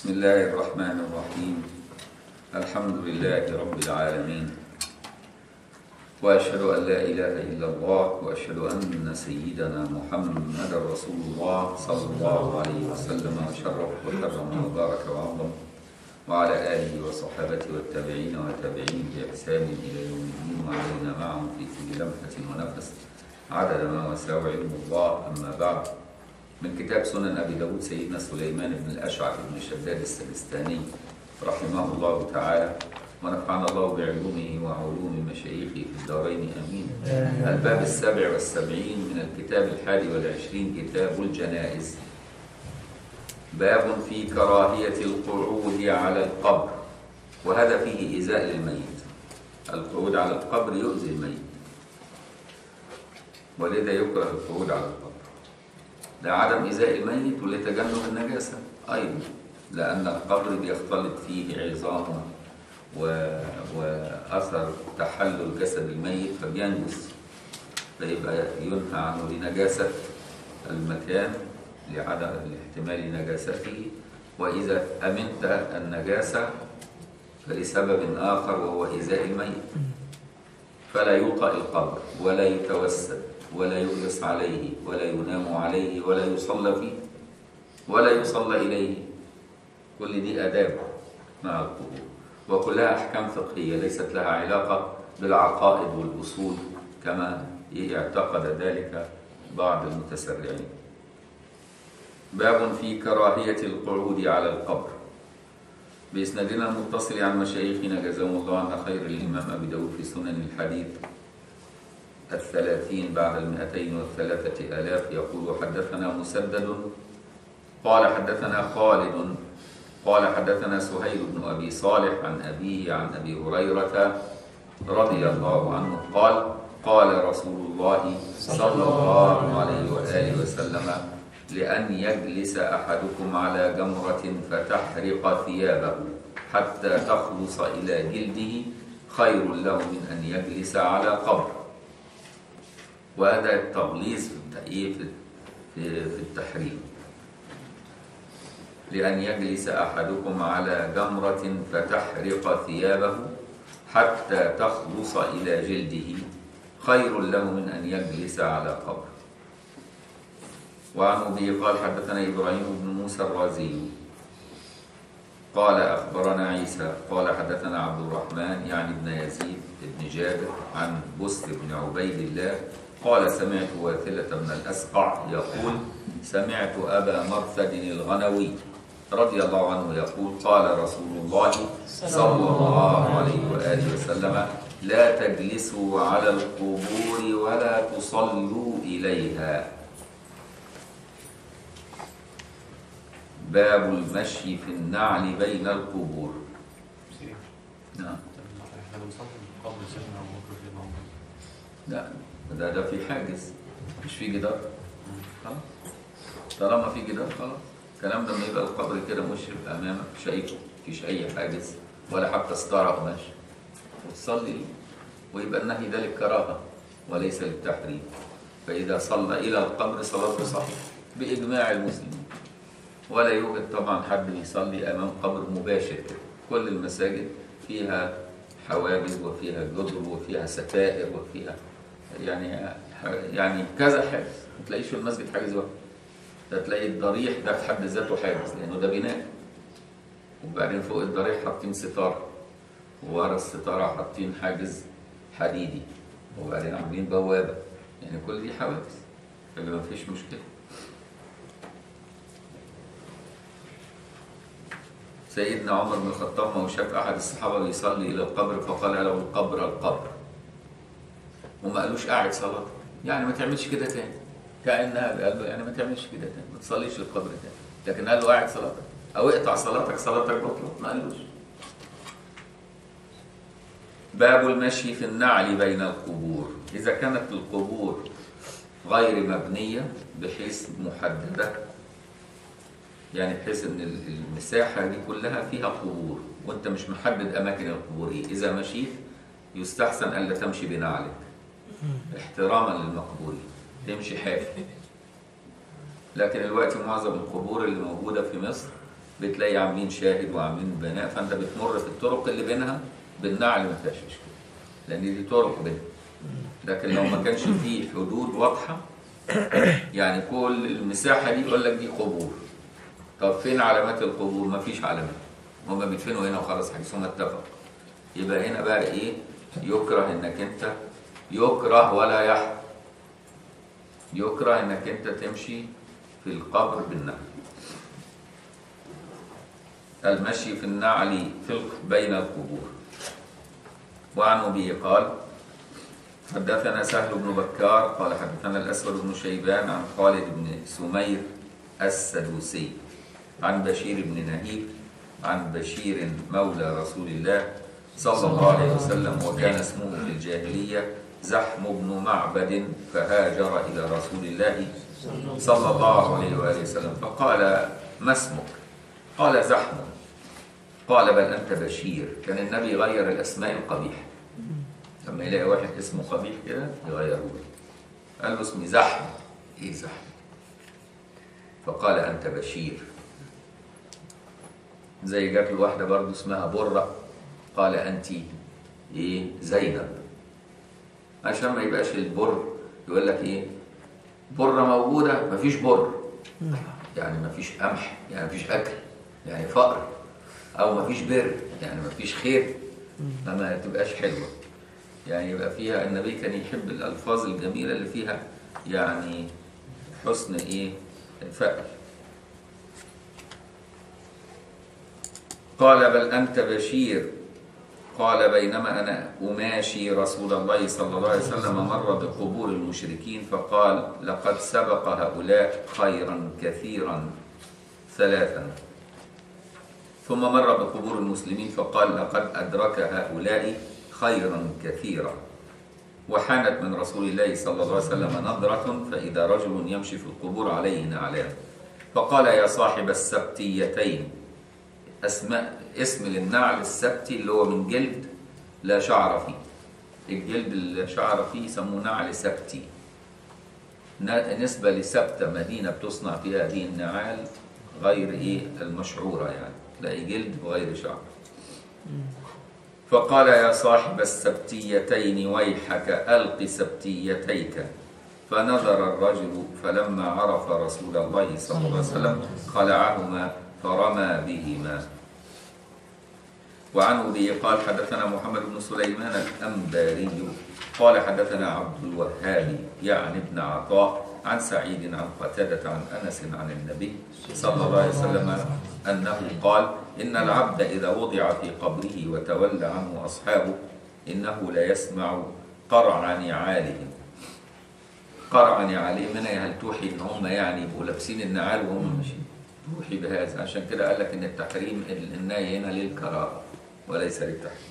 بسم الله الرحمن الرحيم. الحمد لله رب العالمين. وأشهد أن لا إله إلا الله وأشهد أن سيدنا محمد رسول الله صلى الله عليه وسلم وشرف وكرم وبارك وعظم وعلى آله وصحبه والتابعين والتابعين بإحسان إلى يوم الدين وعلينا معهم في كل لمحة ونفس عدد ما وسع علم الله أما بعد. من كتاب سنن أبي داود سيدنا سليمان بن الأشعث بن شداد السبستاني رحمه الله تعالى. ونفعنا الله بعلومه وعلوم مشايخه في الدارين. أمين. الباب السابع والسبعين من الكتاب الحادي والعشرين كتاب الجنائز. باب في كراهية القعود على القبر وهذا فيه إيذاء للميت. القعود على القبر يؤذي الميت. ولذا يكره القعود على القبر؟ لعدم إيذاء الميت ولتجنب النجاسة. أيضا لأن القبر بيختلط فيه عظامه و... وأثر تحلل جسد الميت فبينجس. فيبقى ينهى عنه لنجاسة المكان لعدم لاحتمال نجاسته. وإذا أمنت النجاسة فلسبب آخر وهو إيذاء الميت. فلا يوطأ القبر ولا يتوسد. ولا يجلس عليه ولا ينام عليه ولا يصلى فيه ولا يصلى إليه. كل دي آداب مع القبور. وكلها أحكام فقهية ليست لها علاقة بالعقائد والأصول كما اعتقد ذلك بعض المتسرعين. باب في كراهية القعود على القبر. بإسنادنا المتصل عن مشايخنا جزاهم الله عنا خير الإمام أبي داود في سنن الحديث. الثلاثين بعد المئتين والثلاثة آلاف. يقول حدثنا مسدد. قال حدثنا خالد. قال حدثنا سهيل بن أبي صالح عن أبيه عن أبي هريرة رضي الله عنه. قال قال رسول الله صلى الله عليه وآله وسلم لأن يجلس أحدكم على جمرة فتحرق ثيابه حتى تخلص إلى جلده خير له من أن يجلس على قبر. وهذا التغليظ في في التحريم. لأن يجلس أحدكم على جمرة فتحرق ثيابه حتى تخلص إلى جلده. خير له من أن يجلس على قبر. وعن أبي قال حدثنا إبراهيم بن موسى الرازي. قال أخبرنا عيسى قال حدثنا عبد الرحمن يعني ابن يزيد بن جابر عن بسر بن عبيد الله قال سمعت واثلة بن الأسقع يقول سمعت أبا مرثد الغنوي رضي الله عنه يقول قال رسول الله صلى الله عليه وآله وسلم لا تجلسوا على القبور ولا تصلوا إليها. باب المشي في النعل بين القبور. نعم إحنا بنصلي قبل سيدنا ابو بكر في الموضوع لا ده ده في حاجز. مش في جدار؟ خلاص. طالما في جدار خلاص. الكلام ده لما يبقى القبر كده مشرف أمامك شايفه مفيش أي حاجز ولا حتى ستارة قماش وتصلي ويبقى النهي ده للكراهة وليس للتحريم. فإذا صلى إلى القبر صلاته صحيحة بإجماع المسلمين. ولا يوجد طبعا حد بيصلي أمام قبر مباشر. كل المساجد فيها حواجز وفيها جدر وفيها ستائر وفيها يعني يعني كذا حاجز ما تلاقيش في المسجد حاجز واحد ده تلاقي الضريح ده في حد ذاته حاجز لأنه ده بناء. وبعدين فوق الضريح حاطين ستارة. وورا الستارة حاطين حاجز حديدي. وبعدين عاملين بوابة. يعني كل دي حواجز فما ما فيش مشكلة. سيدنا عمر بن الخطاب ما شاف أحد الصحابة بيصلي إلى القبر فقال له القبر القبر. وما قالوش قاعد صلاة. يعني ما تعملش كده تاني. كانها قال له يعني ما تعملش كده تاني. ما تصليش القبر تاني. لكن قال له قاعد صلاتك. أو اقطع صلاتك صلاتك بطلت ما قالوش. باب المشي في النعل بين القبور. إذا كانت القبور غير مبنية بحيث محددة يعني بحيث إن المساحة دي كلها فيها قبور وأنت مش محدد أماكن القبور إيه. إذا مشيت يستحسن الا تمشي بنعلك. احتراما للمقبورين تمشي حافي لكن دلوقتي معظم القبور اللي موجودة في مصر بتلاقي عاملين شاهد وعاملين بناء فأنت بتمر في الطرق اللي بينها بالنعل ما فيهاش مشكلة. لأن دي طرق بينها لكن لو ما كانش فيه حدود واضحة يعني كل المساحة دي يقول لك دي قبور. طب فين علامات القبور؟ ما فيش علامات. هما بيدفنوا هنا وخلاص حيثما اتفق. يبقى هنا بقى إيه؟ يكره إنك أنت يكره ولا يحرم يكره إنك أنت تمشي في القبر بالنعل. المشي في النعل في بين القبور. وعن ابي قال حدثنا سهل بن بكار قال حدثنا الأسود بن شيبان عن خالد بن سمير السدوسي عن بشير بن نهيب عن بشير مولى رسول الله صلى الله عليه وسلم وكان اسمه في الجاهلية زحم بن معبد فهاجر إلى رسول الله صلى الله عليه وآله وسلم. فقال ما اسمك؟ قال زحم. قال بل أنت بشير. كان النبي غير الأسماء القبيحه لما يلاقي واحد اسمه قبيح كده يغيره. قال له اسمي زحم. إيه زحم؟ فقال أنت بشير. زي جات له واحدة برضه اسمها برة. قال انت إيه؟ زينب. عشان ما يبقاش البر يقول لك إيه؟ بره موجودة مفيش بر. يعني مفيش قمح يعني مفيش أكل يعني فقر. أو مفيش بر يعني مفيش خير. فما تبقاش حلوة. يعني يبقى فيها النبي كان يحب الألفاظ الجميلة اللي فيها يعني حسن إيه؟ فقر قال بل أنت بشير قال بينما أنا أماشي رسول الله صلى الله عليه وسلم مر بقبور المشركين فقال لقد سبق هؤلاء خيرا كثيرا ثلاثا. ثم مر بقبور المسلمين فقال لقد أدرك هؤلاء خيرا كثيرا. وحانت من رسول الله صلى الله عليه وسلم نظرة فإذا رجل يمشي في القبور عليه نعلان فقال يا صاحب السبتيتين أسماء اسم للنعل السبتي اللي هو من جلد لا شعر فيه. الجلد اللي شعر فيه يسموه نعل سبتي. نسبة لسبتة مدينة بتصنع فيها هذه النعال غير إيه؟ المشعورة يعني. تلاقي جلد بغير شعر. فقال يا صاحب السبتيتين ويحك ألق سبتيتيك. فنظر الرجل فلما عرف رسول الله صلى الله عليه وسلم خلعهما فرمى بهما. وعن أبي قال حدثنا محمد بن سليمان الأنباري. قال حدثنا عبد الوهاب يعني ابن عطاء عن سعيد عن قتادة عن أنس عن النبي صلى الله عليه وسلم أنه قال إن العبد إذا وضع في قبره وتولى عنه أصحابه إنه لا يسمع قرع نعالهم. قرع نعالهم هنا هل توحي إن هم يعني يبقوا لابسين النعال وهم ماشيين توحي بهذا. عشان كده قال لك إن التحريم النهي هنا للكراهة وليس للتحريم.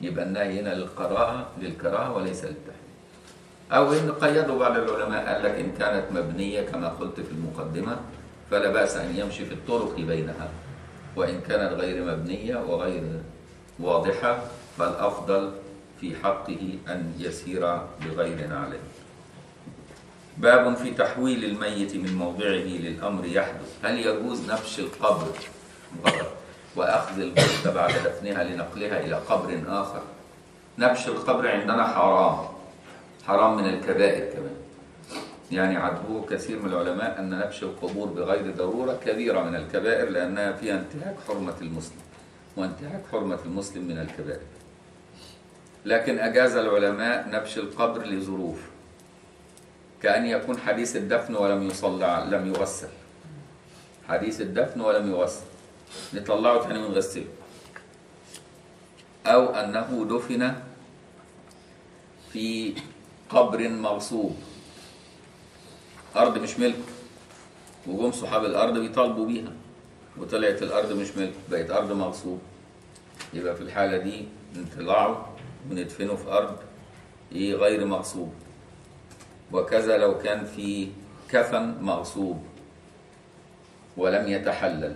يبقى النهي هنا للقراءة للكراهة وليس للتحريم. أو إن قيدوا بعض العلماء قال لك إن كانت مبنية كما قلت في المقدمة فلا بأس أن يمشي في الطرق بينها. وإن كانت غير مبنية وغير واضحة فالأفضل في حقه أن يسير بغير نعله باب في تحويل الميت من موضعه للأمر يحدث. هل يجوز نبش القبر وأخذ الجثة بعد دفنها لنقلها إلى قبر آخر؟ نبش القبر عندنا حرام حرام من الكبائر كمان. يعني عدوه كثير من العلماء أن نبش القبور بغير ضرورة كبيرة من الكبائر لأنها فيها انتهاك حرمة المسلم وانتهاك حرمة المسلم من الكبائر. لكن أجاز العلماء نبش القبر لظروف. كأن يكون حديث الدفن ولم يصلى لم يغسل. حديث الدفن ولم يغسل. نطلعه تاني ونغسله أو أنه دفن في قبر مغصوب. أرض مش ملك. وجم صحاب الأرض بيطالبوا بيها. وطلعت الأرض مش ملك بقت أرض مغصوب. يبقى في الحالة دي نطلعه وندفنه في أرض إيه غير مغصوب. وكذا لو كان في كفن مغصوب ولم يتحلل.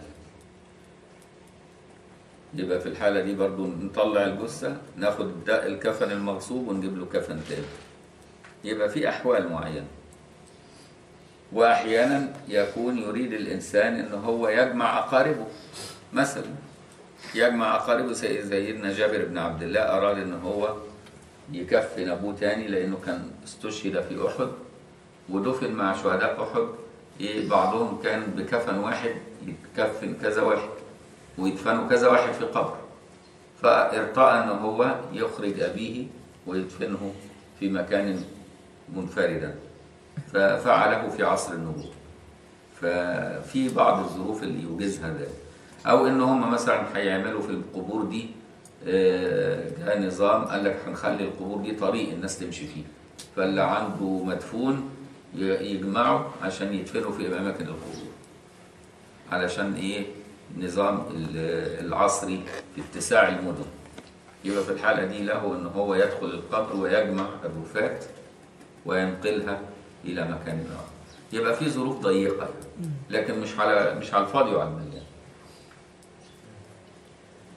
يبقى في الحالة دي برضو نطلع الجثة ناخد ده الكفن المغصوب ونجيب له كفن تاني. يبقى في أحوال معينة. وأحيانا يكون يريد الإنسان إن هو يجمع أقاربه. مثلا يجمع أقاربه زي سيدنا جابر بن عبد الله أراد إن هو يكفن ابوه تاني لأنه كان استشهد في أحد ودفن مع شهداء أحد. إيه بعضهم كان بكفن واحد يكفن كذا واحد ويدفنوا كذا واحد في قبر فارتأى ان هو يخرج أبيه ويدفنه في مكان منفردا. ففعله في عصر النبوة. ففي بعض الظروف اللي يوجزها ذلك أو إن هم مثلا هيعملوا في القبور دي جاء نظام قال لك هنخلي القبور دي طريق الناس تمشي فيه. فاللي عنده مدفون يجمعوا عشان يدفنوا في أماكن القبور. علشان إيه؟ نظام ال- العصري في اتساع المدن. يبقى في الحالة دي له إن هو يدخل القبر ويجمع الرفات وينقلها إلى مكان آخر. يبقى في ظروف ضيقة لكن مش على مش على الفاضي وعلى المليان.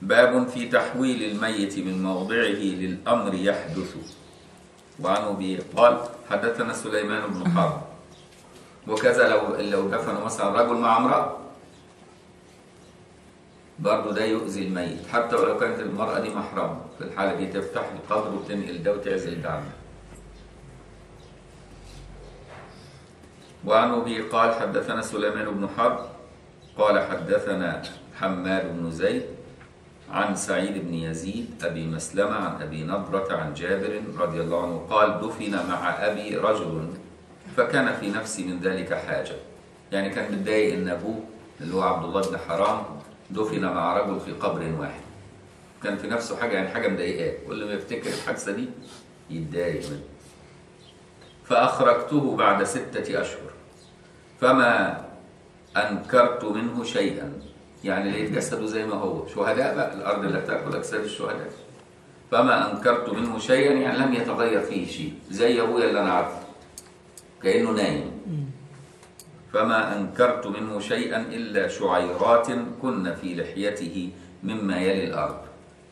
باب في تحويل الميت من موضعه للأمر يحدث. وعنه به قال حدثنا سليمان بن حرب. وكذا لو لو دفنوا مثلا رجل مع امرأة برضه ده يؤذي الميت. حتى ولو كانت المرأة دي محرمة. في الحالة دي تفتح القبر وتنقل ده وتعزل ده وعن أبي قال حدثنا سليمان بن حرب. قال حدثنا حماد بن زيد. عن سعيد بن يزيد أبي مسلمة عن أبي نضرة عن جابر رضي الله عنه قال دفن مع أبي رجل فكان في نفسي من ذلك حاجة. يعني كان متضايق إن أبوه اللي هو عبد الله بن حرام دفن مع رجل في قبر واحد. كان في نفسه حاجة يعني حاجة مضايقاه. كل ما يفتكر الحادثة دي يتضايق منه. فأخرجته بعد ستة أشهر. فما أنكرت منه شيئا. يعني لقيت جسده زي ما هو. شهداء بقى الأرض لا تأكل أجساد الشهداء. فما أنكرت منه شيئا يعني لم يتغير فيه شيء زي أبويا اللي أنا عارفه. كأنه نايم. فما أنكرت منه شيئا إلا شعيرات كن في لحيته مما يلي الأرض.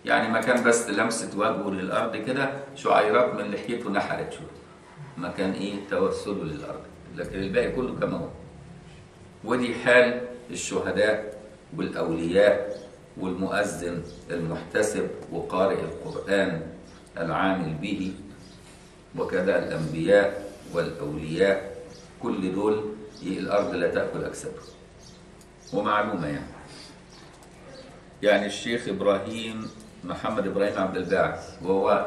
يعني ما كان بس لمسة وجهه للأرض كده شعيرات من لحيته نحرت شوية. ما كان إيه؟ توسله للأرض. لكن الباقي كله كما هو. ودي حال الشهداء والأولياء والمؤذن المحتسب وقارئ القرآن العامل به وكذا الأنبياء والأولياء كل دول الأرض لا تأكل أجسادهم ومعلومة يعني يعني الشيخ إبراهيم محمد إبراهيم عبد الباعث وهو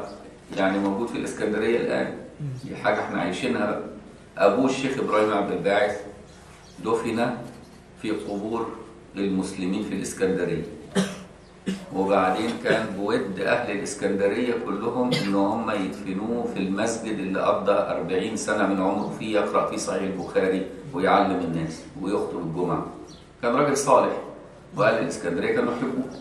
يعني موجود في الإسكندرية الآن دي حاجة إحنا عايشينها. أبوه الشيخ إبراهيم عبد الباعث دفن في قبور للمسلمين في الإسكندرية. وبعدين كان بود أهل الإسكندرية كلهم إن هم يدفنوه في المسجد اللي قضى 40 سنة من عمره فيه يقرأ فيه صحيح البخاري ويعلم الناس ويخطب الجمعة. كان راجل صالح. وأهل الإسكندرية كانوا يحبوه.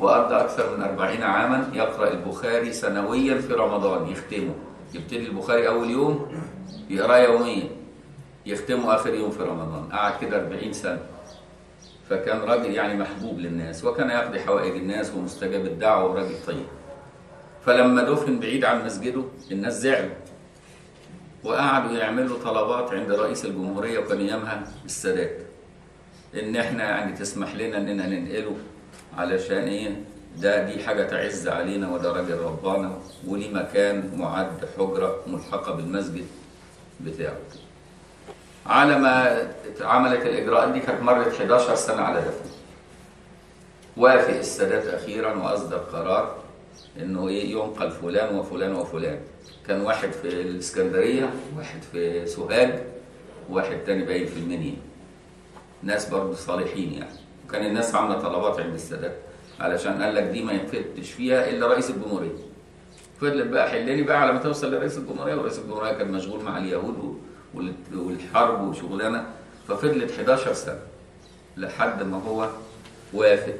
وقضى أكثر من 40 عاما يقرأ البخاري سنويا في رمضان يختمه. يبتدي البخاري أول يوم يقرأ يوميا يختمه آخر يوم في رمضان. قعد كده 40 سنة. فكان راجل يعني محبوب للناس وكان يقضي حوائج الناس ومستجاب الدعوة وراجل طيب. فلما دفن بعيد عن مسجده الناس زعلوا وقعدوا يعملوا طلبات عند رئيس الجمهورية وكان ايامها السادات إن إحنا يعني تسمح لنا إننا ننقله علشان إيه؟ ده دي حاجة تعز علينا وده راجل ربانا وليه مكان معد حجرة ملحقة بالمسجد بتاعه. على ما عملت الإجراءات دي كانت مرت 11 سنة على دفنه وافق السادات أخيرا وأصدر قرار إنه إيه ينقل فلان وفلان وفلان. كان واحد في الإسكندرية واحد في سوهاج واحد تاني باين في المنيا. ناس برضه صالحين يعني. وكان الناس عاملة طلبات عند السادات علشان قال لك دي ما ينفتش فيها إلا رئيس الجمهورية. فضلت بقى حلني بقى على ما توصل لرئيس الجمهورية ورئيس الجمهورية كان مشغول مع اليهود والحرب وشغلانة ففضلت 11 سنة لحد ما هو وافق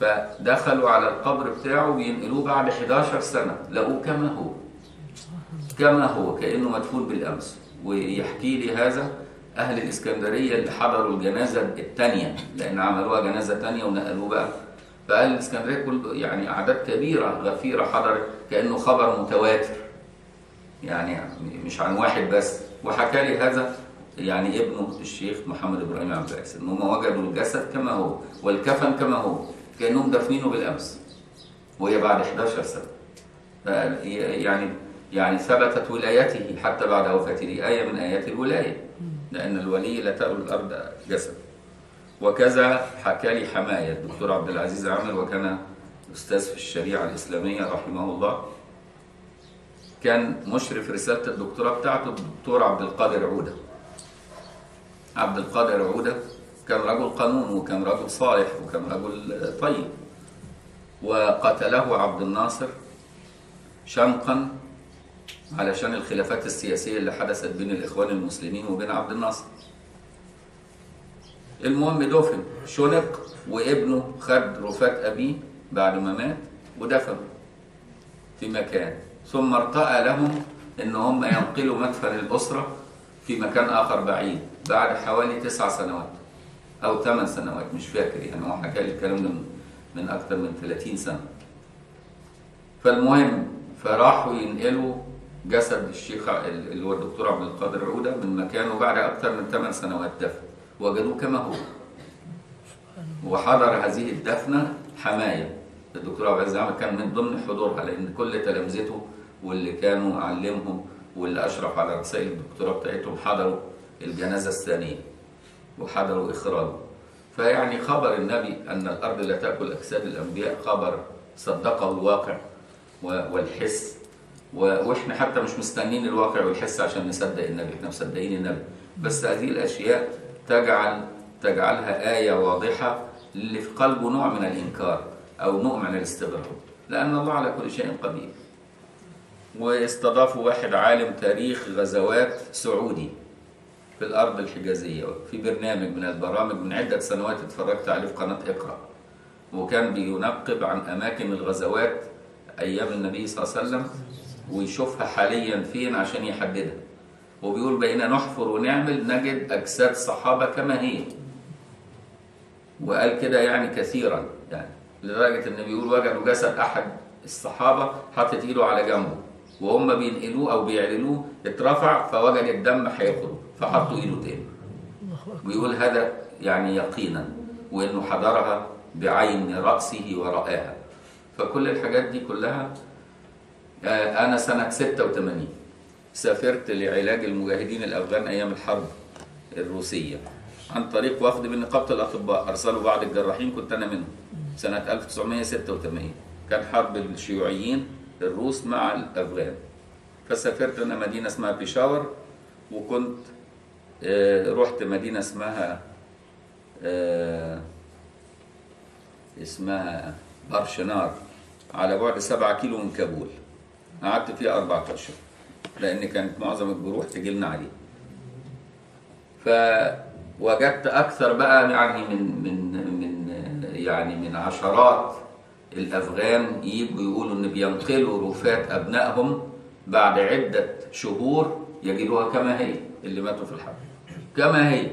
فدخلوا على القبر بتاعه بينقلوه بعد 11 سنة لقوه كما هو. كما هو كأنه مدفون بالأمس. ويحكي لي هذا أهل الإسكندرية اللي حضروا الجنازة الثانية لأن عملوها جنازة ثانية ونقلوه بقى. فأهل الإسكندرية كل يعني أعداد كبيرة غفيرة حضرت كأنه خبر متواتر. يعني مش عن واحد بس. وحكى لي هذا يعني ابنه الشيخ محمد إبراهيم عبد العزيز ان هم وجدوا الجسد كما هو والكفن كما هو كأنهم دافنينه بالأمس وهي بعد 11 سنة. يعني يعني ثبتت ولايته حتى بعد وفاته دي آية من آيات الولاية لأن الولي لا تأكل الأرض جسد. وكذا حكى لي حماية الدكتور عبد العزيز عامر وكان أستاذ في الشريعة الإسلامية رحمه الله. كان مشرف رسالة الدكتوراه بتاعته الدكتور عبد القادر عودة. عبد القادر عودة كان رجل قانون وكان رجل صالح وكان رجل طيب. وقتله عبد الناصر شنقا علشان الخلافات السياسية اللي حدثت بين الإخوان المسلمين وبين عبد الناصر. المهم دفن شنق وابنه خد رفات أبيه بعد ما مات ودفنه في مكان. ثم ارتأى لهم إن هم ينقلوا مدفن الأسرة في مكان آخر بعيد بعد حوالي تسع سنوات أو ثمان سنوات مش فاكر يعني هو حكى لي الكلام ده من, أكثر من 30 سنة. فالمهم فراحوا ينقلوا جسد الشيخ اللي هو الدكتور عبد القادر عودة من مكانه بعد أكثر من ثمان سنوات دفن. وجدوه كما هو. وحضر هذه الدفنة حماية. الدكتور عبد العزيز كان من ضمن حضورها لأن كل تلامذته واللي كانوا علمهم واللي أشرف على رسائل الدكتوراه بتاعتهم حضروا الجنازة الثانية وحضروا إخراجه. فيعني خبر النبي أن الأرض لا تأكل أجساد الأنبياء خبر صدقه الواقع والحس. وإحنا حتى مش مستنين الواقع والحس عشان نصدق النبي إحنا مصدقين النبي. بس هذه الأشياء تجعل تجعلها آية واضحة اللي في قلبه نوع من الإنكار أو نوع من الاستغراب. لأن الله على كل شيء قدير. واستضافوا واحد عالم تاريخ غزوات سعودي في الأرض الحجازية في برنامج من البرامج من عدة سنوات اتفرجت عليه في قناة اقرأ. وكان بينقب عن أماكن الغزوات أيام النبي صلى الله عليه وسلم ويشوفها حاليا فين عشان يحددها. وبيقول بقينا نحفر ونعمل نجد أجساد صحابة كما هي. وقال كده يعني كثيرا يعني لدرجة إن بيقول وجدوا جسد أحد الصحابة حاطط إيده على جنبه. وهم بينقلوه أو بيعلنوه اترفع فوجد الدم هيخرج فحطوا إيده تاني. بيقول هذا يعني يقينا وإنه حضرها بعين رأسه ورآها. فكل الحاجات دي كلها آه، أنا سنة 86 سافرت لعلاج المجاهدين الأفغان أيام الحرب الروسية عن طريق وفد من نقابة الأطباء أرسلوا بعض الجراحين كنت أنا منهم سنة 1986 كان حرب الشيوعيين الروس مع الأفغان. فسافرت أنا مدينة اسمها بيشاور وكنت آه، رحت مدينة اسمها آه، اسمها برشنار على بعد سبعة كيلو من كابول. قعدت فيها أربعة أشهر لأن كانت معظم الجروح تجي لنا عليه. فوجدت أكثر بقى يعني من من من يعني من عشرات الأفغان يجوا يقولوا إن بينقلوا رفات أبنائهم بعد عدة شهور يجدوها كما هي اللي ماتوا في الحرب. كما هي.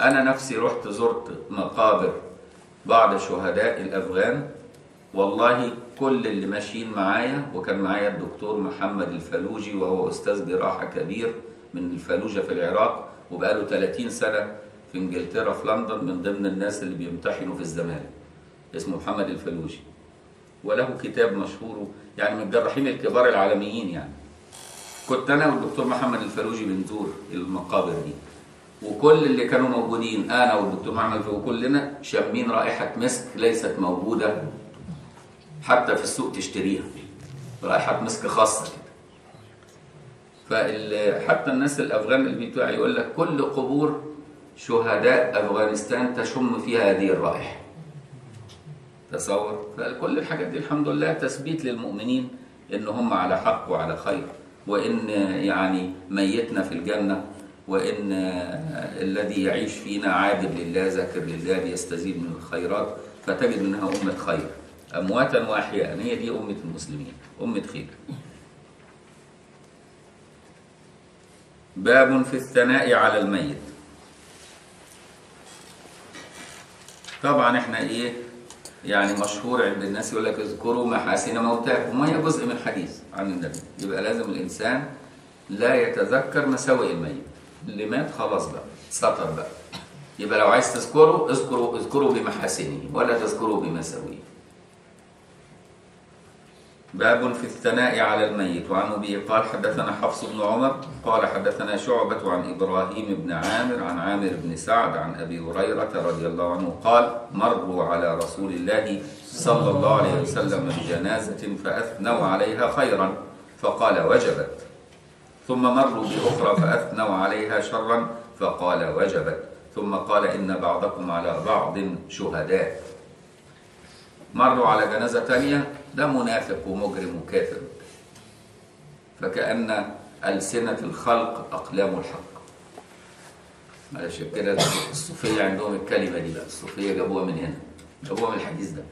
أنا نفسي رحت زرت مقابر بعض شهداء الأفغان. والله كل اللي ماشيين معايا وكان معايا الدكتور محمد الفلوجي وهو أستاذ جراحة كبير من الفلوجة في العراق وبقاله 30 سنة في إنجلترا في لندن من ضمن الناس اللي بيمتحنوا في الزمالك. اسمه محمد الفلوجي وله كتاب مشهور يعني من الجراحين الكبار العالميين يعني. كنت أنا والدكتور محمد الفلوجي بنزور المقابر دي. وكل اللي كانوا موجودين أنا والدكتور محمد وكلنا شامين رائحة مسك ليست موجودة. حتى في السوق تشتريها. رائحة مسك خاصة كده. فال- حتى الناس الأفغان اللي بتوع يقول لك كل قبور شهداء أفغانستان تشم فيها هذه الرائحة. تصور. فكل الحاجات دي الحمد لله تثبيت للمؤمنين إن هم على حق وعلى خير وإن يعني ميتنا في الجنة وإن الذي يعيش فينا عابد لله ذاكر لله ليستزيد من الخيرات فتجد إنها أمة خير. أمواتا واحياء هي دي أمة المسلمين. أمة خير. باب في الثناء على الميت. طبعا إحنا إيه؟ يعني مشهور عند الناس يقول لك اذكروا محاسن موتاكم. وهي جزء من حديث عن النبي. يبقى لازم الإنسان لا يتذكر مساوئ الميت. اللي مات خلاص بقى سطر بقى. يبقى لو عايز تذكره اذكره اذكره بمحاسنه ولا تذكره بمساويه باب في الثناء على الميت. وعن أبي قال حدثنا حفص بن عمر قال حدثنا شعبة عن إبراهيم بن عامر عن عامر بن سعد عن أبي هريرة رضي الله عنه قال مروا على رسول الله صلى الله عليه وسلم بجنازة فأثنوا عليها خيرا. فقال وجبت. ثم مروا بأخرى فأثنوا عليها شرا. فقال وجبت. ثم قال إن بعضكم على بعض شهداء. مروا على جنازة تانية ده منافق ومجرم وكافر. فكأن ألسنة الخلق أقلام الحق. علشان كده الصوفية عندهم الكلمة دي بقى. الصوفية جابوها من هنا جابوها من الحديث ده.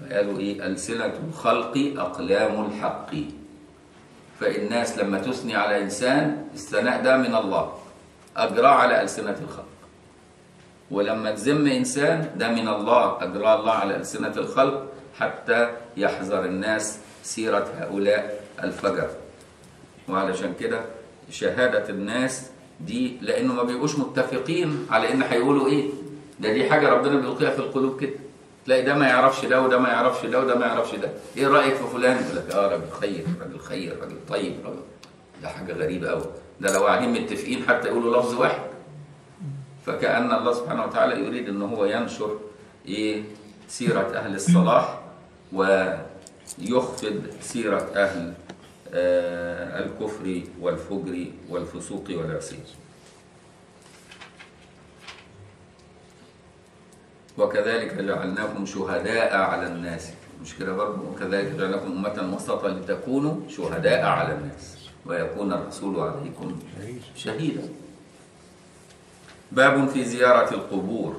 فقالوا إيه؟ ألسنة الخلق أقلام الحق. فالناس لما تثني على إنسان الثناء ده من الله. أجراه على ألسنة الخلق. ولما تذم إنسان ده من الله أجرى الله على ألسنة الخلق. حتى يحذر الناس سيرة هؤلاء الفجر. وعلشان كده شهادة الناس دي لأنه ما بيبقوش متفقين على إن هيقولوا إيه. ده دي حاجة ربنا بيلقيها في القلوب كده. تلاقي ده ما يعرفش ده وده ما يعرفش ده وده ما يعرفش ده. إيه رأيك في فلان؟ يقول لك آه راجل خير راجل خير راجل طيب راجل. ده حاجة غريبة قوي ده لو قاعدين متفقين حتى يقولوا لفظ واحد. فكأن الله سبحانه وتعالى يريد إن هو ينشر إيه؟ سيرة أهل الصلاح. ويخفض سيرة أهل آه الكفر والفجر والفسوق والعصيان. وكذلك جعلناكم شهداء على الناس. مش كده برضه وكذلك جعلناكم أمة وسطا لتكونوا شهداء على الناس. ويكون الرسول عليكم شهيدا. باب في زيارة القبور.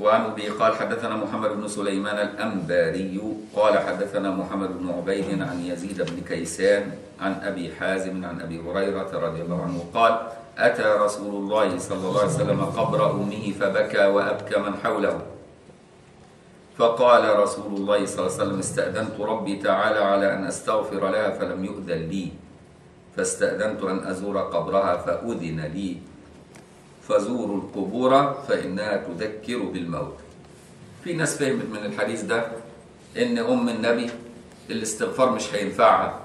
وعن أبي قال حدثنا محمد بن سليمان الأنباري قال حدثنا محمد بن عبيد عن يزيد بن كيسان عن أبي حازم عن أبي هريرة رضي الله عنه قال أتى رسول الله صلى الله عليه وسلم قبر أمه فبكى وأبكى من حوله. فقال رسول الله صلى الله عليه وسلم استأذنت ربي تعالى على أن أستغفر لها فلم يؤذن لي. فاستأذنت أن أزور قبرها فأذن لي. فزوروا القبور فإنها تذكر بالموت. في ناس فهمت من الحديث ده إن أم النبي الاستغفار مش هينفعها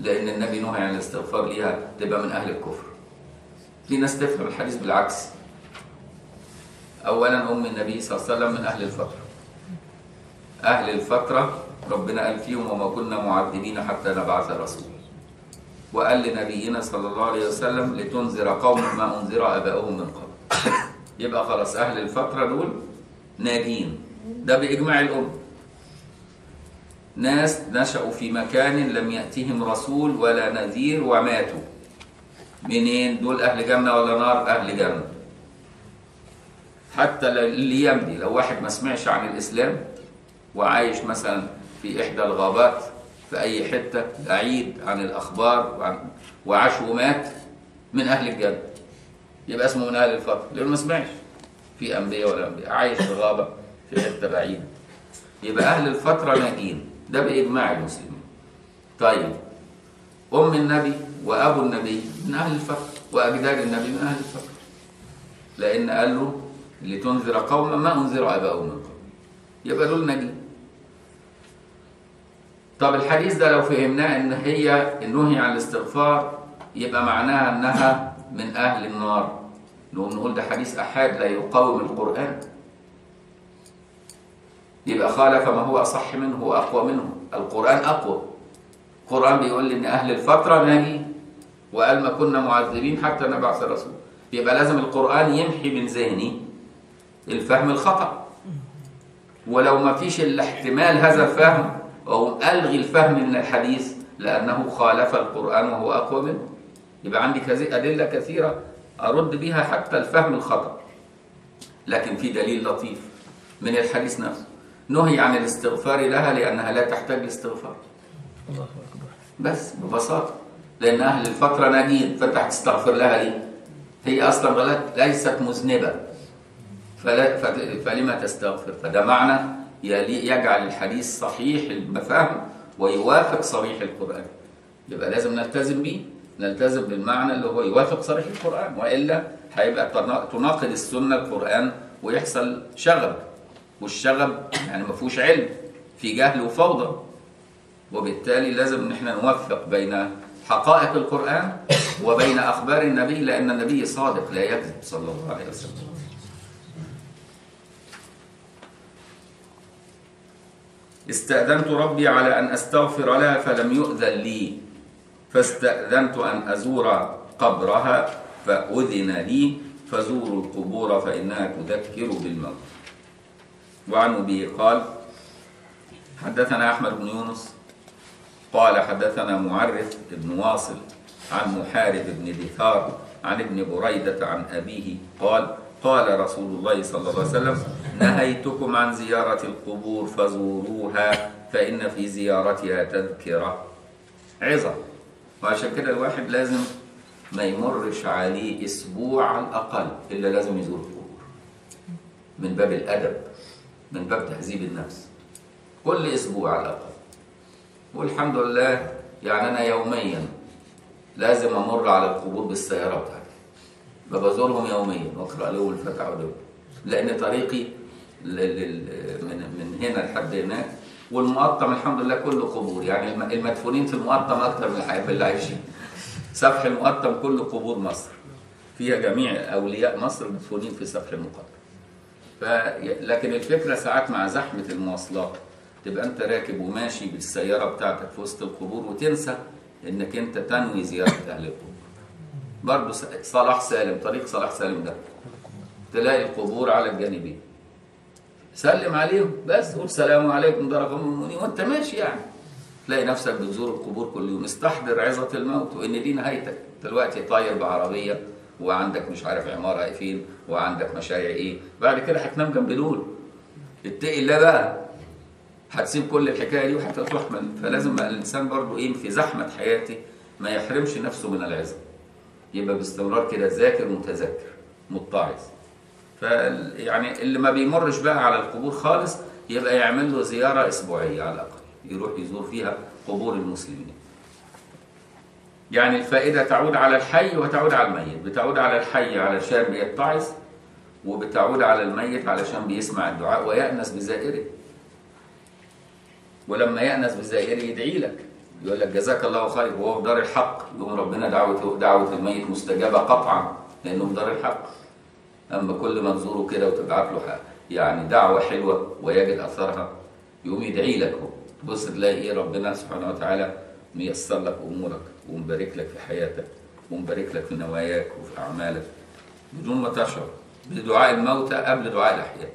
لأن النبي نهى عن الاستغفار ليها تبقى من أهل الكفر. في ناس تفهم الحديث بالعكس. أولا أم النبي صلى الله عليه وسلم من أهل الفترة أهل الفترة ربنا قال فيهم وما كنا معذبين حتى نبعث رسولا. وقال لنبينا صلى الله عليه وسلم لتنذر قوم ما أنذر ابائهم من قبل. يبقى خلاص أهل الفترة دول ناجين ده بإجماع الأمة. ناس نشأوا في مكان لم يأتهم رسول ولا نذير وماتوا. منين؟ دول أهل جنة ولا نار؟ أهل جنة. حتى اللي يمضي لو واحد ما سمعش عن الإسلام وعايش مثلا في إحدى الغابات في أي حتة بعيد عن الأخبار وعاش ومات من أهل الجنة يبقى اسمه من أهل الفترة لأنه ما سمعش. في أنبياء ولا أنبياء عايش في غابة في حتة بعيدة. يبقى أهل الفترة ناجين ده بإجماع المسلمين. طيب. أم النبي وأبو النبي من أهل الفترة وأجداد النبي من أهل الفترة لأن قال له لتنذر قوما ما أنذر آباؤهم من قبل. يبقى دول ناجين طب الحديث ده لو فهمناه إن هي النهي عن الاستغفار يبقى معناها إنها من أهل النار. نقوم نقول ده حديث أحاد لا يقاوم القرآن. يبقى خالف ما هو أصح منه واقوى منه. القرآن أقوى. القرآن بيقول إن أهل الفترة ناجي وقال ما كنا معذبين حتى نبعث رسول يبقى لازم القرآن يمحي من ذهني الفهم الخطأ. ولو ما فيش الا احتمال هذا الفهم وهو ألغي الفهم من الحديث لأنه خالف القرآن وهو أقوى منه. يبقى عندي أدلة كثيرة أرد بها حتى الفهم الخطأ. لكن في دليل لطيف من الحديث نفسه. نهي عن الاستغفار لها لأنها لا تحتاج لاستغفار. الله أكبر بس ببساطة. لأن أهل الفترة ناجين فأنت هتستغفر لها ليه؟ هي أصلا غلط ليست مذنبة. فلا فلما تستغفر؟ فده معنى يجعل الحديث صحيح المفاهيم ويوافق صريح القرآن. يبقى لازم نلتزم بيه نلتزم بالمعنى اللي هو يوافق صريح القرآن وإلا هيبقى تنا- تناقض السنة القرآن ويحصل شغب. والشغب يعني ما فيهوش علم في جهل وفوضى. وبالتالي لازم إن إحنا نوفق بين حقائق القرآن وبين أخبار النبي لأن النبي صادق لا يكذب صلى الله عليه وسلم. استأذنت ربي على أن أستغفر لها فلم يؤذن لي. فاستأذنت أن أزور قبرها فأذن لي. فزوروا القبور فإنها تذكر بالموت. وعن أبي قال حدثنا أحمد بن يونس. قال حدثنا معرف بن واصل عن محارب بن دثار عن ابن بريدة عن أبيه قال قال رسول الله صلى الله عليه وسلم نهيتكم عن زيارة القبور فزوروها فإن في زيارتها تذكرة. عظة. وعشان كده الواحد لازم ما يمرش عليه أسبوع على الأقل إلا لازم يزور القبور. من باب الأدب من باب تهذيب النفس. كل أسبوع على الأقل. والحمد لله يعني أنا يوميا لازم أمر على القبور بالسيارة بتاعتي. بزورهم يوميا. واقرا له الفتح له. لأن طريقي من من هنا لحد هناك. والمقطم الحمد لله كله قبور. يعني الم- المدفونين في المقطم أكتر من اللي عايشين. سفح المقطم كله قبور مصر. فيها جميع أولياء مصر مدفونين في سفح المقطم. ف لكن الفكرة ساعات مع زحمة المواصلات. تبقى أنت راكب وماشي بالسيارة بتاعتك في وسط القبور وتنسى إنك أنت تنوي زيارة أهل القبور. برضه صلاح سالم طريق صلاح سالم ده. تلاقي القبور على الجانبين. سلم عليهم بس قول سلام عليكم ده رقم المؤمنين وأنت ماشي يعني. تلاقي نفسك بتزور القبور كل يوم استحضر عظة الموت وإن دي نهايتك. دلوقتي طاير بعربية وعندك مش عارف عمارة فين وعندك مشاريع إيه. بعد كده هتنام جنب دول. اتقي الله بقى. هتسيب كل الحكاية دي وهتروح فلازم الإنسان برضه إيه في زحمة حياته ما يحرمش نفسه من العظة. يبقى باستمرار كده ذاكر متذكر متعظ. ف يعني اللي ما بيمرش بقى على القبور خالص يبقى يعمل له زيارة أسبوعية على الأقل يروح يزور فيها قبور المسلمين. يعني الفائدة تعود على الحي وتعود على الميت بتعود على الحي علشان بيتعظ وبتعود على الميت علشان بيسمع الدعاء ويأنس بزائره. ولما يأنس بزائره يدعي لك. يقول لك جزاك الله خير وهو في دار الحق. يقوم ربنا دعوة دعوة الميت مستجابة قطعا لأنه في دار الحق. أما كل ما تزوره كده وتبعت له حق. يعني دعوة حلوة ويجد أثرها. يقوم يدعي لك هو. تبص تلاقي إيه؟ ربنا سبحانه وتعالى ميسر لك أمورك ومبارك لك في حياتك ومبارك لك في نواياك وفي أعمالك بدون ما تشعر. بدعاء الموتى قبل دعاء الأحياء.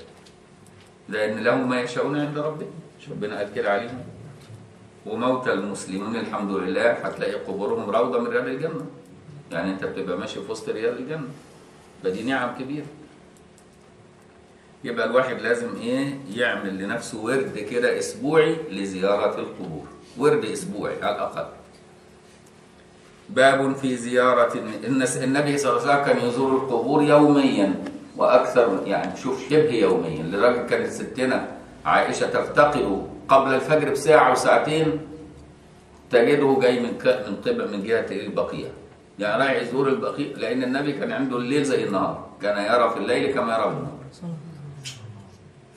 لأن لهم ما يشاءون عند ربهم. ربنا قال كده عليهم. وموتى المسلمين الحمد لله هتلاقي قبورهم روضة من رياض الجنة. يعني أنت بتبقى ماشي في وسط رياض الجنة. فدي نعم كبيرة. يبقى الواحد لازم إيه؟ يعمل لنفسه ورد كده اسبوعي لزيارة القبور. ورد اسبوعي على الأقل. باب في زيارة النبي صلى الله عليه وسلم كان يزور القبور يوميا وأكثر يعني شوف شبه يوميا. لدرجة كانت ستنا عائشة تفتقد قبل الفجر بساعة وساعتين تجده جاي من من قبل من جهة البقيع. يعني رايح يزور البقيع لأن النبي كان عنده الليل زي النهار. كان يرى في الليل كما يرى بالنهار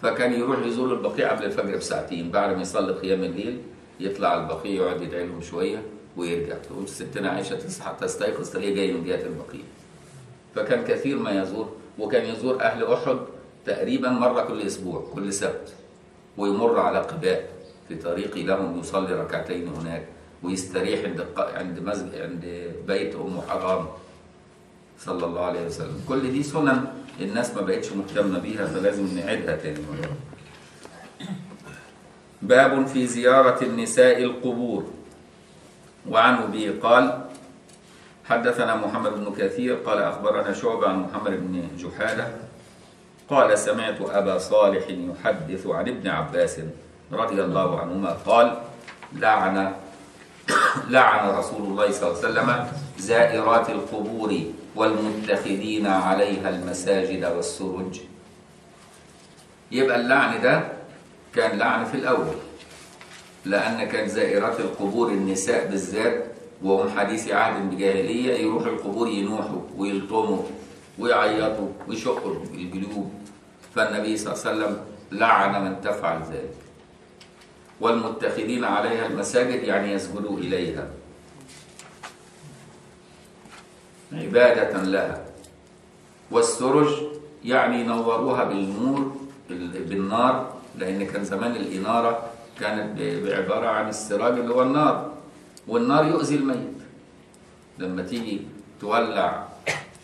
فكان يروح يزور البقيع قبل الفجر بساعتين بعد ما يصلي قيام الليل يطلع البقيع يقعد يدعي لهم شوية ويرجع. تقوم ستنا عائشه تصحى تستيقظ تلاقيه جاي من جهة البقيع. فكان كثير ما يزور وكان يزور أهل أحد تقريبا مرة كل أسبوع كل سبت. ويمر على قباء في طريقي لهم يصلي ركعتين هناك ويستريح عند عند مسجد عند بيت أم حرام صلى الله عليه وسلم كل دي سنن الناس ما بقتش مهتمة بيها فلازم نعيدها تاني. باب في زيارة النساء القبور وعن أبي قال حدثنا محمد بن كثير قال أخبرنا شعبة عن محمد بن جحادة قال سمعت أبا صالح يحدث عن ابن عباس رضي الله عنهما قال لعن لعن رسول الله صلى الله عليه وسلم زائرات القبور والمتخذين عليها المساجد والسرج. يبقى اللعن ده كان لعن في الأول لأن كان زائرات القبور النساء بالذات وهم حديث عهد بجاهلية يروحوا القبور ينوحوا ويلطموا. ويعيطوا ويشقوا الجلوب فالنبي صلى الله عليه وسلم لعن من تفعل ذلك. والمتخذين عليها المساجد يعني يسجدوا إليها. عبادة لها. والسرج يعني نوروها بالنور بال- بالنار لأن كان زمان الإنارة كانت بعبارة عن السراج اللي هو النار. والنار يؤذي الميت. لما تيجي تولع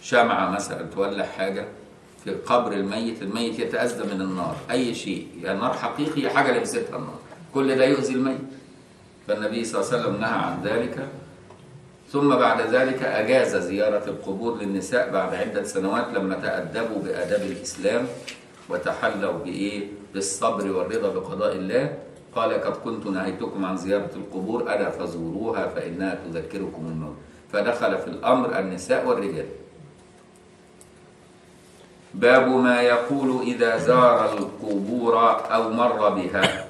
شمعة مثلا تولع حاجة في قبر الميت الميت يتأذى من النار أي شيء. يا نار حقيقي يا حاجة لبستها النار. كل ده يؤذي الميت. فالنبي صلى الله عليه وسلم نهى عن ذلك. ثم بعد ذلك أجاز زيارة القبور للنساء بعد عدة سنوات لما تأدبوا بآداب الإسلام وتحلوا بإيه؟ بالصبر والرضا بقضاء الله. قال قد كنت نهيتكم عن زيارة القبور ألا فزوروها فإنها تذكركم الموت فدخل في الأمر النساء والرجال. باب ما يقول إذا زار القبور أو مر بها.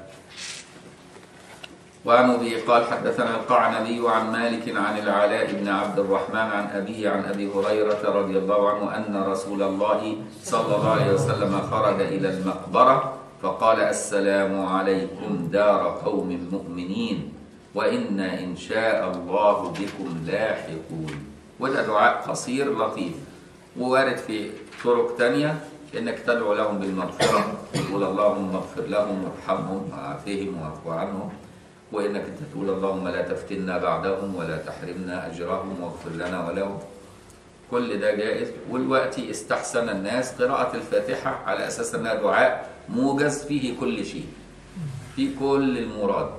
وعن أبي قال حدثنا القعنبي عن مالك عن العلاء بن عبد الرحمن عن أبيه عن أبي هريرة رضي الله عنه أن رسول الله صلى الله عليه وسلم خرج إلى المقبرة فقال السلام عليكم دار قوم مؤمنين وأنا إن شاء الله بكم لاحقون. وده دعاء قصير لطيف. ووارد في طرق تانية إنك تدعو لهم بالمغفرة. تقول اللهم اغفر لهم وارحمهم وعافهم واعف عنهم. وإنك انت تقول اللهم لا تفتنا بعدهم ولا تحرمنا أجرهم واغفر لنا ولهم. كل ده جائز. والوقت استحسن الناس. قراءة الفاتحة على أساس أنها دعاء موجز فيه كل شيء. في كل المراد.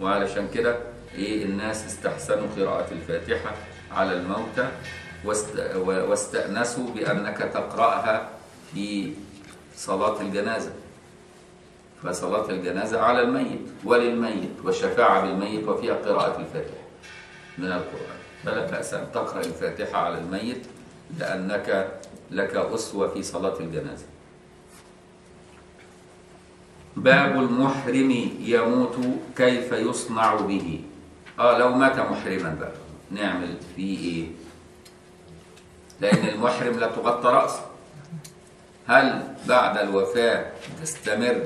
وعلشان كده إيه الناس استحسنوا قراءة الفاتحة على الموتى. واستأنسوا بأنك تقرأها في صلاة الجنازة. فصلاة الجنازة على الميت وللميت والشفاعة بالميت وفيها قراءة الفاتحة من القرآن. فلا بأس أن تقرأ الفاتحة على الميت لأنك لك أسوة في صلاة الجنازة. باب المحرم يموت كيف يصنع به. آه لو مات محرما بقى. نعمل فيه إيه؟ لأن المحرم لا تغطى رأسه. هل بعد الوفاة تستمر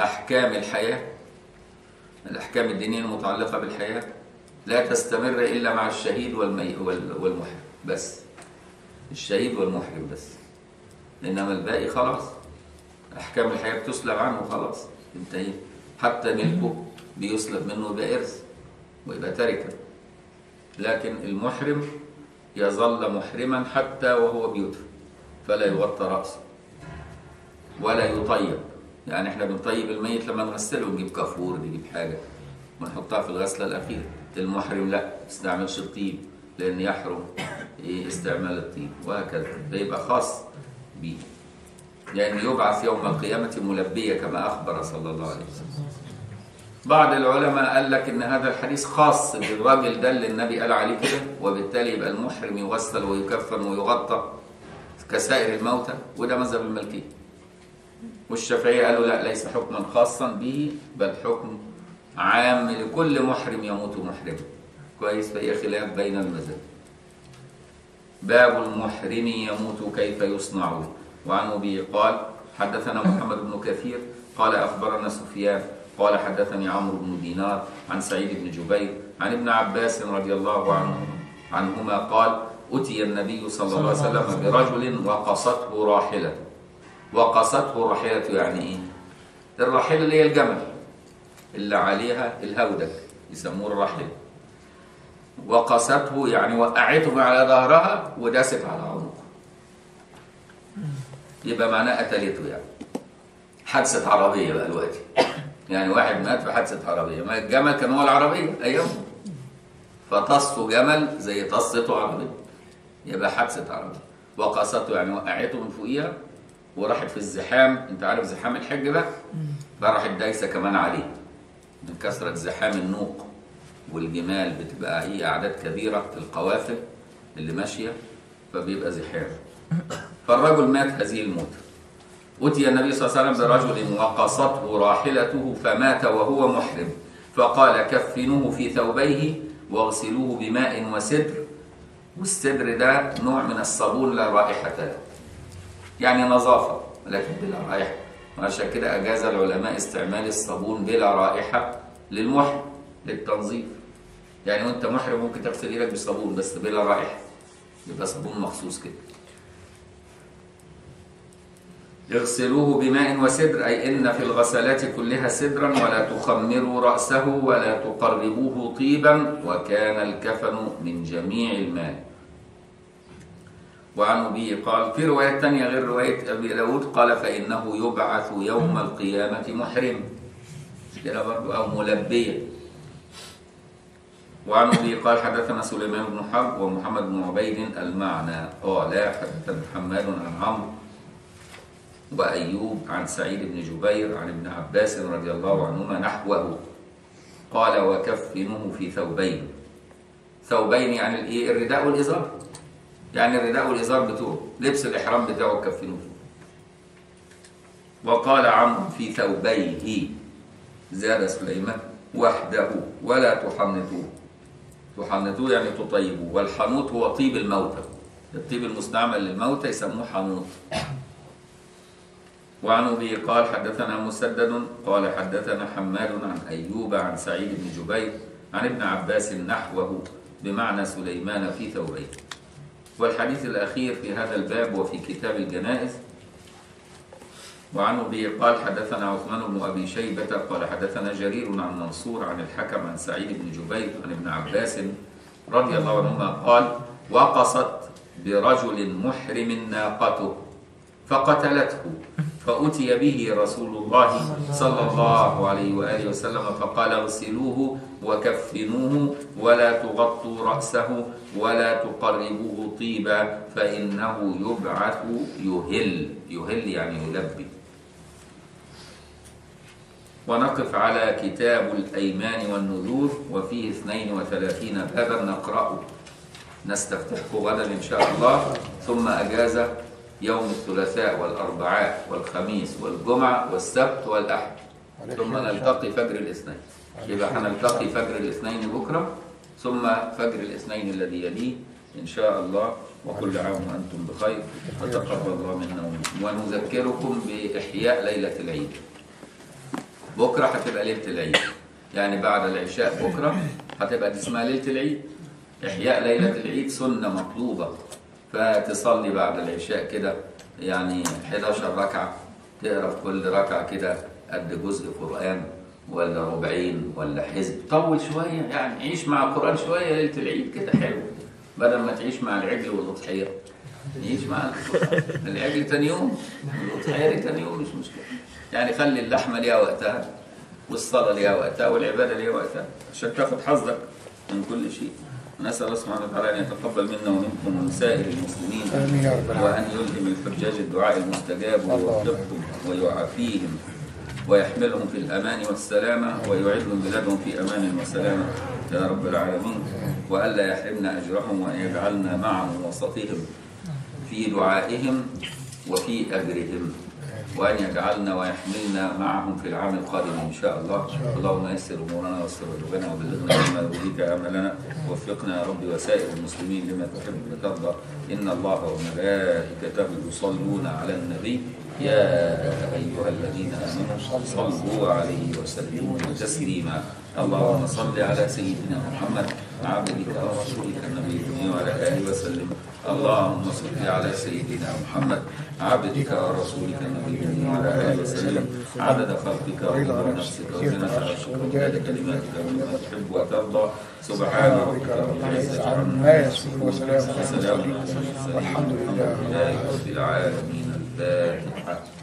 أحكام الحياة؟ الأحكام الدينية المتعلقة بالحياة لا تستمر إلا مع الشهيد والمي وال- والمحرم. بس. الشهيد والمحرم بس. إنما الباقي خلاص. أحكام الحياة بتسلب عنه خلاص. انتهي. حتى ملكه بيسلب منه إرث ويبقى تركة. لكن المحرم يظل محرما حتى وهو بيدفن. فلا يغطى رأسه. ولا يطيب. يعني إحنا بنطيب الميت لما نغسله نجيب كافور نجيب حاجة. ونحطها في الغسلة الأخيرة. المحرم لا ما يستعملش الطيب لأن يحرم استعمال الطيب. وهكذا. فيبقى خاص به يعني يبعث يوم القيامة ملبية كما أخبر صلى الله عليه وسلم. بعض العلماء قال لك إن هذا الحديث خاص بالراجل ده اللي النبي قال عليه كده وبالتالي يبقى المحرم يغسل ويكفن ويغطى كسائر الموتى وده مذهب الملكية. والشافعية قالوا لا ليس حكما خاصا به بل حكم عام لكل محرم يموت محرما. كويس؟ فهي خلاف بين المذاهب. باب المحرم يموت كيف يصنع. وعن أبي قال حدثنا محمد بن كثير قال أخبرنا سفيان قال حدثني عمرو بن دينار عن سعيد بن جبير عن ابن عباس رضي الله عنه عنهما قال اتي النبي صلى الله عليه وسلم برجل وقصته راحلته وقصته راحلته يعني إيه؟ الراحلة اللي هي الجمل. اللي عليها الهودج يسموه الراحلة. وقصته يعني وقعته على ظهرها وداست على عنقه. يبقى معناه قتلته يعني. حادثة عربية بقى دلوقتي. يعني واحد مات في حادثة عربية. ما الجمل كان هو العربية؟ أيامه فطصه جمل زي طصته عربية. يبقى حادثة عربية. وقصته يعني وقعته من فوقيها وراحت في الزحام. أنت عارف زحام الحج بقى؟ فراحت دايسة كمان عليه. من كثرة زحام النوق والجمال بتبقى هي أعداد كبيرة في القوافل اللي ماشية فبيبقى زحام. فالرجل مات هذه الموت أتي النبي صلى الله عليه وسلم برجل وقصته راحلته فمات وهو محرم فقال كفنوه في ثوبيه واغسلوه بماء وسدر والسدر ده نوع من الصابون لا رائحة له. يعني نظافة لكن بلا رائحة. وعشان كده أجاز العلماء استعمال الصابون بلا رائحة للمحرم للتنظيف. يعني وأنت محرم ممكن تغسل إيدك بصابون بس بلا رائحة يبقى صابون مخصوص كده. اغسلوه بماء وسدر أي إن في الغسلات كلها سدرا ولا تخمروا رأسه ولا تقربوه طيبا وكان الكفن من جميع الماء. وعن أبي قال في رواية تانية غير رواية أبي داود قال فإنه يبعث يوم القيامة محرم. أو ملبيا وعن أبي قال حدثنا سليمان بن حرب ومحمد بن عبيد المعنى. قال حدثنا حماد عن عمرو وأيوب عن سعيد بن جبير عن ابن عباس رضي الله عنهما نحوه. قال وكفنه في ثوبين. ثوبين يعني الإيه؟ الرداء والإزار. يعني الرداء والإزار بتوعه. لبس الإحرام بتاعه كفنوه فيه وقال عمرو في ثوبيه. زاد سليمان وحده ولا تحنطوه. تحنطوه يعني تطيبوه. والحنوط هو طيب الموتى. الطيب المستعمل للموتى يسموه حنوط. وعن أبي قال حدثنا مسدد قال حدثنا حماد عن أيوب عن سعيد بن جبير عن ابن عباس نحوه بمعنى سليمان في ثوبين والحديث الأخير في هذا الباب وفي كتاب الجنائز. وعن أبي قال حدثنا عثمان بن أبي شيبة قال حدثنا جرير عن منصور عن الحكم عن سعيد بن جبير عن ابن عباس رضي الله عنهما قال وقصت برجل محرم ناقته فقتلته. فأتي به رسول الله صلى الله عليه وآله وسلم فقال اغسلوه وكفنوه ولا تغطوا رأسه ولا تقربوه طيبا فإنه يبعث يهل. يهل يعني يلبي. ونقف على كتاب الأيمان والنذور وفيه 32 بابا نقرأه. نستفتحه غدا إن شاء الله. ثم أجازة. يوم الثلاثاء والأربعاء والخميس والجمعة والسبت والأحد. ثم نلتقي فجر الاثنين. يبقى هنلتقي فجر الاثنين بكرة ثم فجر الاثنين الذي يليه إن شاء الله. وكل عام وأنتم بخير. وتقبل الله منا ومنكم. ونذكركم بإحياء ليلة العيد. بكرة هتبقى ليلة العيد. يعني بعد العشاء بكرة هتبقى دي اسمها ليلة العيد. إحياء ليلة العيد سنة مطلوبة. فتصلي بعد العشاء كده يعني 11 ركعة تقرأ في كل ركعة كده قد جزء قرآن ولا ربعين ولا حزب. طول شوية يعني عيش مع القرآن شوية ليلة العيد كده حلو بدل ما تعيش مع العجل والأضحية. عيش مع العجل تاني يوم والأضحية تاني يوم مش مشكلة. يعني خلي اللحمة ليها وقتها والصلاة ليها وقتها والعبادة ليها وقتها عشان تاخد حظك من كل شيء. نسأل الله سبحانه وتعالى أن يتقبل منا ومنكم ومن سائر المسلمين آمين يا رب. وأن يلهم الحجاج الدعاء المستجاب ويوفقهم ويعافيهم ويحملهم في الأمان والسلامة ويعيدهم بلادهم في أمان وسلامة. يا رب العالمين. وألا يحرمنا أجرهم وأن يجعلنا معهم وسطهم في دعائهم وفي أجرهم. وأن يجعلنا ويحملنا معهم في العام القادم إن شاء الله. اللهم يسر أمورنا واستر قلوبنا وبلغنا بما يرضيك أملنا وفقنا يا رب وسائر المسلمين لما تحب وترضى. إن الله وملائكته يصلون على النبي. يا أيها الذين آمنوا صلوا عليه وسلموا تسليما. اللهم صل على سيدنا محمد عبدك ورسولك النبي الأمي وعلى آله وسلم. اللهم صل على سيدنا محمد عبدك ورسولك النبي وعلى آله وسلم. عدد خلقك ورضا نفسك وزنة عرشك ومداد كلماتك ومما تحب وترضى. سبحان ربك رب العزة عما يصفون وسلام على المرسلين. والحمد لله رب العالمين. الفاتحة.